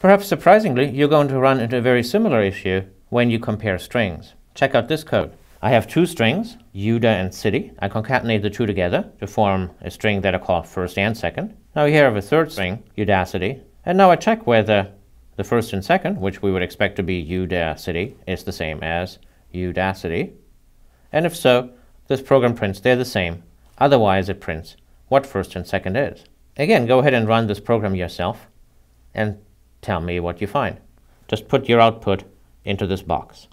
Perhaps surprisingly, you're going to run into a very similar issue when you compare strings. Check out this code. I have two strings, Uda and city. I concatenate the two together to form a string that I call first and second. Now here I have a third string, Udacity, and now I check whether the first and second, which we would expect to be Udacity, is the same as Udacity. And if so, this program prints they're the same. Otherwise, it prints what first and second is. Again, go ahead and run this program yourself and tell me what you find. Just put your output into this box.